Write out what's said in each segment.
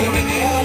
Hey,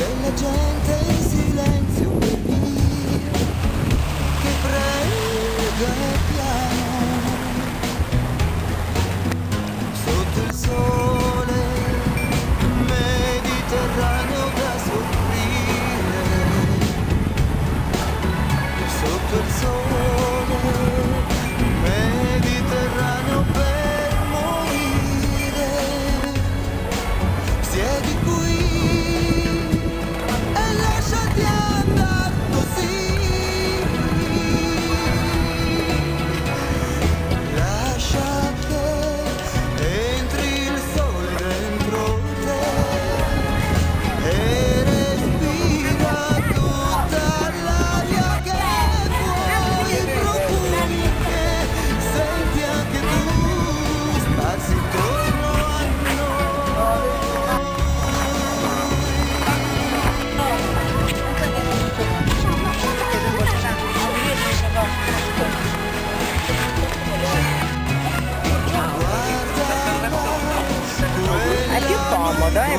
della gente in silenzio che prega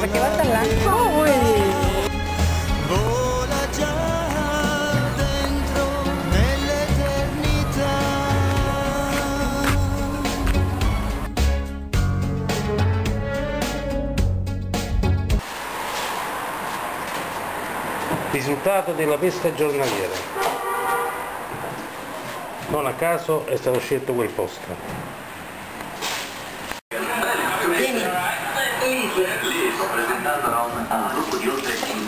Perché guarda là. Ui. vola già dentro nell'eternità. Risultato della pesca giornaliera. Non a caso è stato scelto quel posto.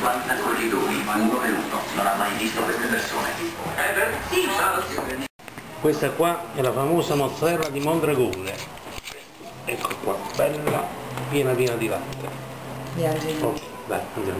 50 corridori, uno per uno. Non ha mai visto queste persone. Questa qua è la famosa mozzarella di Mondragone. Ecco qua, bella, piena piena di latte. Viaggi. Ok, dai, andiamo.